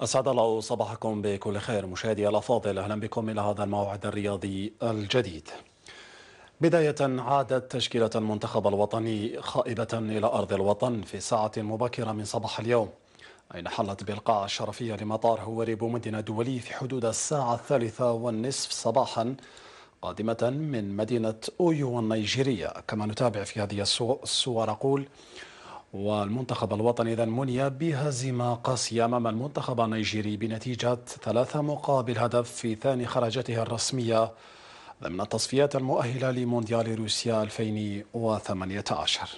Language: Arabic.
أسعد الله صباحكم بكل خير. مشاهدي الأفاضل أهلا بكم إلى هذا الموعد الرياضي الجديد. بداية عادت تشكيلة المنتخب الوطني خائبة إلى أرض الوطن في ساعة مبكرة من صباح اليوم. أين حلت بالقاعة الشرفية لمطار هواري بومدينة دولي في حدود الساعة الثالثة والنصف صباحا قادمة من مدينة أويو النيجيرية. كما نتابع في هذه الصور أقول والمنتخب الوطني إذا مني بهزيمة قاسية أمام المنتخب النيجيري بنتيجة ثلاثة مقابل هدف في ثاني خرجته الرسمية ضمن التصفيات المؤهلة لمونديال روسيا 2018